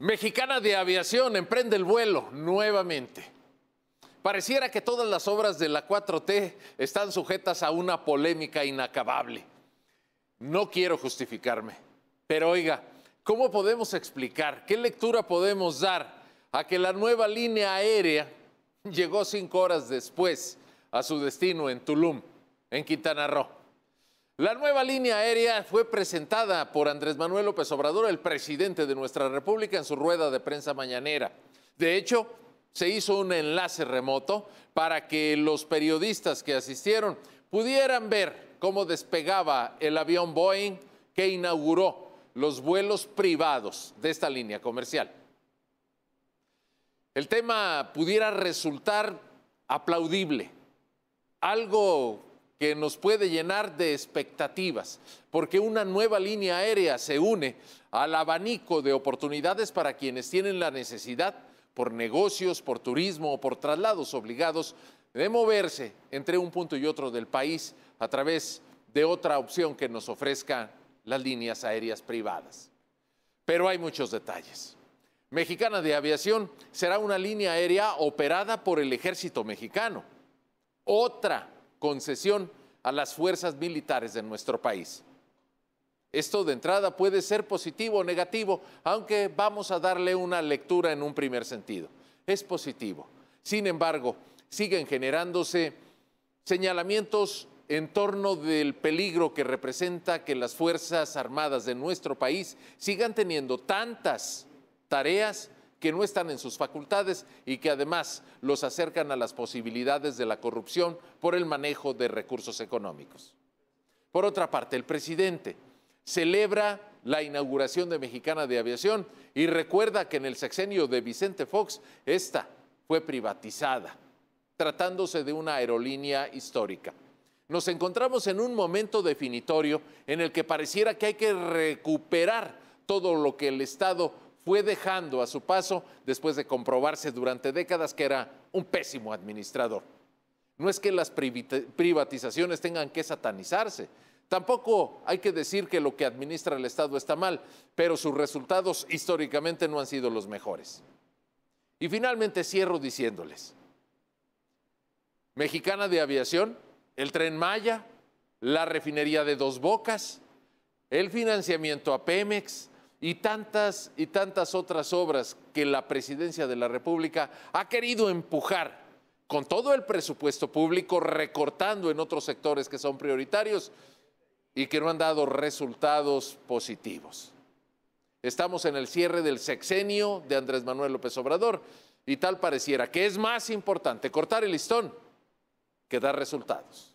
Mexicana de Aviación emprende el vuelo nuevamente. Pareciera que todas las obras de la 4T están sujetas a una polémica inacabable. No quiero justificarme, pero oiga, ¿cómo podemos explicar, qué lectura podemos dar a que la nueva línea aérea llegó cinco horas después a su destino en Tulum, en Quintana Roo? La nueva línea aérea fue presentada por Andrés Manuel López Obrador, el presidente de nuestra República, en su rueda de prensa mañanera. De hecho, se hizo un enlace remoto para que los periodistas que asistieron pudieran ver cómo despegaba el avión Boeing que inauguró los vuelos privados de esta línea comercial. El tema pudiera resultar aplaudible, algo que nos puede llenar de expectativas, porque una nueva línea aérea se une al abanico de oportunidades para quienes tienen la necesidad, por negocios, por turismo o por traslados obligados, de moverse entre un punto y otro del país a través de otra opción que nos ofrezca las líneas aéreas privadas. Pero hay muchos detalles. Mexicana de Aviación será una línea aérea operada por el ejército mexicano. Otra concesión a las fuerzas militares de nuestro país. Esto de entrada puede ser positivo o negativo, aunque vamos a darle una lectura en un primer sentido. Es positivo. Sin embargo, siguen generándose señalamientos en torno del peligro que representa que las Fuerzas Armadas de nuestro país sigan teniendo tantas tareas que no están en sus facultades y que además los acercan a las posibilidades de la corrupción por el manejo de recursos económicos. Por otra parte, el presidente celebra la inauguración de Mexicana de Aviación y recuerda que en el sexenio de Vicente Fox esta fue privatizada, tratándose de una aerolínea histórica. Nos encontramos en un momento definitorio en el que pareciera que hay que recuperar todo lo que el Estado fue dejando a su paso después de comprobarse durante décadas que era un pésimo administrador. No es que las privatizaciones tengan que satanizarse. Tampoco hay que decir que lo que administra el Estado está mal, pero sus resultados históricamente no han sido los mejores. Y finalmente cierro diciéndoles, Mexicana de Aviación, el tren Maya, la refinería de Dos Bocas, el financiamiento a Pemex, y tantas y tantas otras obras que la presidencia de la República ha querido empujar con todo el presupuesto público, recortando en otros sectores que son prioritarios y que no han dado resultados positivos. Estamos en el cierre del sexenio de Andrés Manuel López Obrador y tal pareciera que es más importante cortar el listón que dar resultados.